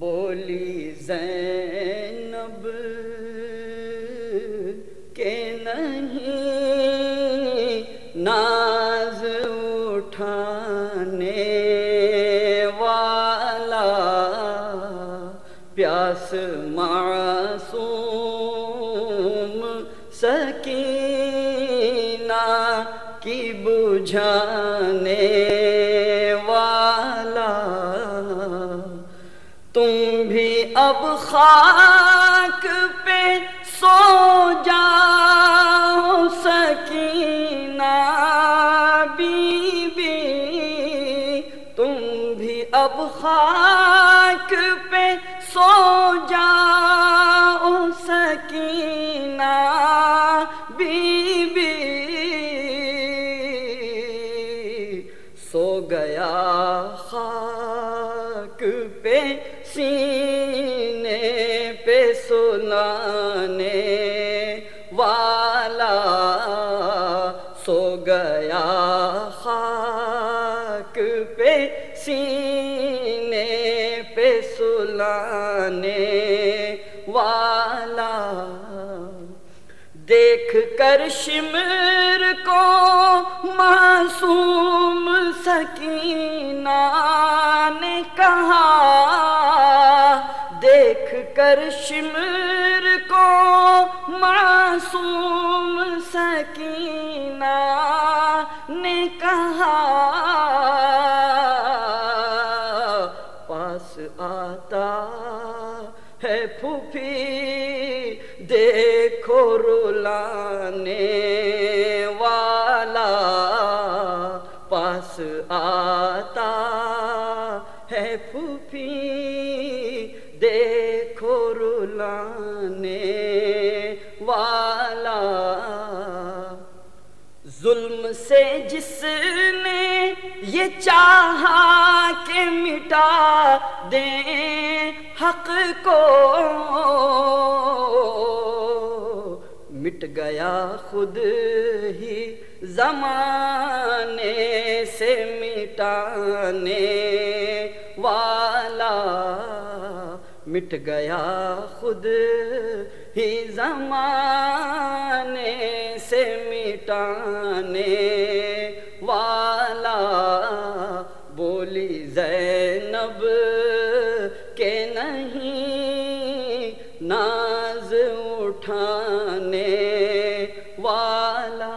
بولی زینب کہ نہیں ناز اٹھانے والا پیاس معصوم سکینہ کی بجھانے خاک پہ سو جاؤ سکینہ بی بی تم بھی اب خاک پہ سو جاؤ سکینہ بی بی سو گیا خاک سلانے والا۔ دیکھ کر شمر کو معصوم سکینہ نے کہا۔ دیکھ کر شمر کو معصوم پاس آتا ہے پھوپھی، دیکھو رولانے والا پاس آتا ہے پھوپھی، دیکھو رولانے والا ظلم سے جس نے یہ چاہا کہ مٹا دیں حق کو۔ مٹ گیا خود ہی زمانے سے مٹانے والا۔ مٹ گیا خود ہی زمانے سے مٹانے والا۔ بولی زیر زینب کہ نہیں ناز اٹھانے والا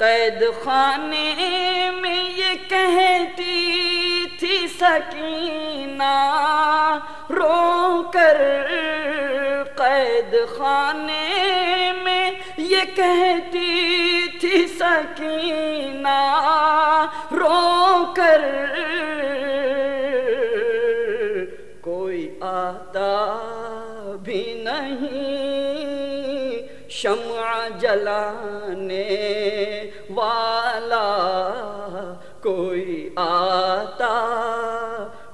قید خانے میں یہ کہتی تھی سکینہ رو کر قید خانے میں یہ کہتی تھی سکینہ رو کر شمع جلانے والا کوئی آتا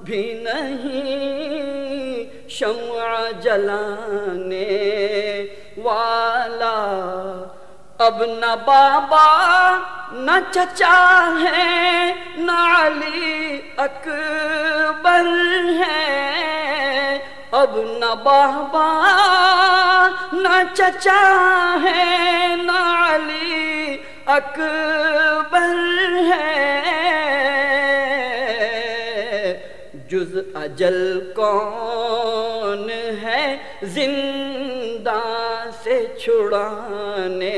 بھی نہیں شمع جلانے والا اب نہ بابا نہ چچا ہے نہ علی اکبر ہے اب نہ بابا نہ چچا ہے، نہ علی اکبر ہے۔ جز اجل کون ہے زندہ سے چھڑانے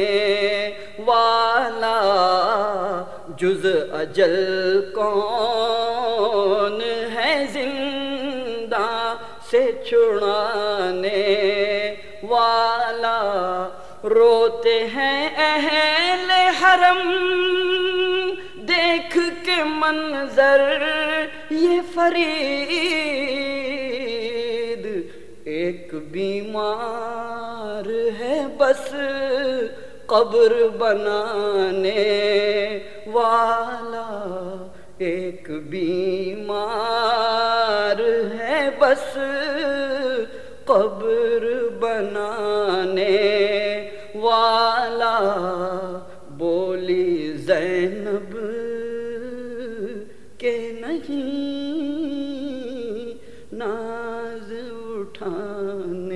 والا؟ جز اجل کون ہے زندہ سے چھڑانے والا روتے ہیں اہل حرم۔ دیکھ کے منظر یہ فرید۔ ایک بیمار ہے بس قبر بنانے والا۔ ایک بیمار ہے بس قبر کہ نہیں ناز اٹھانے